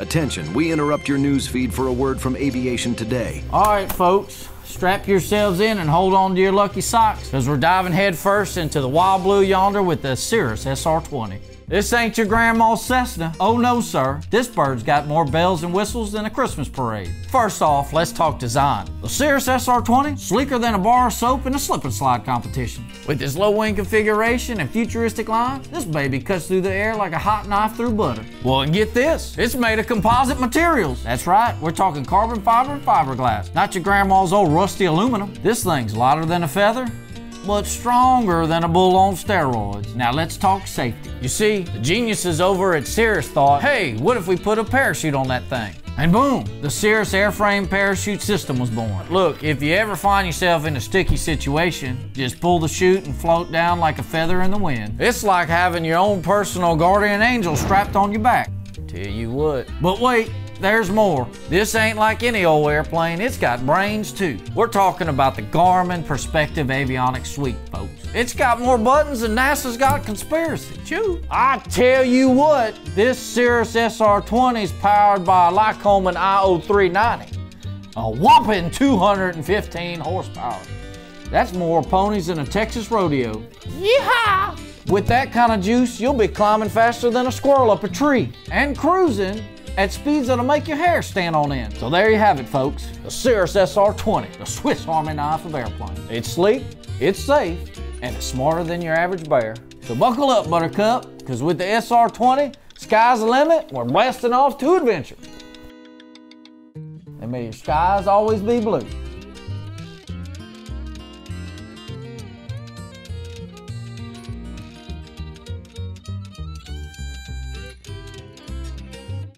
Attention, we interrupt your news feed for a word from Aviation Today. All right, folks, strap yourselves in and hold on to your lucky socks because we're diving headfirst into the wild blue yonder with the Cirrus SR20. This ain't your grandma's Cessna. Oh no, sir. This bird's got more bells and whistles than a Christmas parade. First off, let's talk design. The Cirrus SR20, sleeker than a bar of soap in a slip and slide competition. With its low wing configuration and futuristic line, this baby cuts through the air like a hot knife through butter. Well, and get this, it's made of composite materials. That's right, we're talking carbon fiber and fiberglass, not your grandma's old rusty aluminum. This thing's lighter than a feather, but stronger than a bull on steroids. Now let's talk safety. You see, the geniuses over at Cirrus thought, hey, what if we put a parachute on that thing? And boom, the Cirrus airframe parachute system was born. Look, if you ever find yourself in a sticky situation, just pull the chute and float down like a feather in the wind. It's like having your own personal guardian angel strapped on your back. Tell you what. But wait, there's more. This ain't like any old airplane, it's got brains too. We're talking about the Garmin Perspective Avionics Suite, folks. It's got more buttons than NASA's got conspiracy. Chew. I tell you what, this Cirrus SR20 is powered by a Lycoming IO390, a whopping 215 horsepower. That's more ponies than a Texas rodeo. Yeehaw! With that kind of juice, you'll be climbing faster than a squirrel up a tree and cruising at speeds that'll make your hair stand on end. So there you have it, folks. The Cirrus SR20, the Swiss Army knife of airplanes. It's sleek, it's safe, and it's smarter than your average bear. So buckle up, Buttercup, because with the SR20, sky's the limit, we're blasting off to adventure. And may your skies always be blue.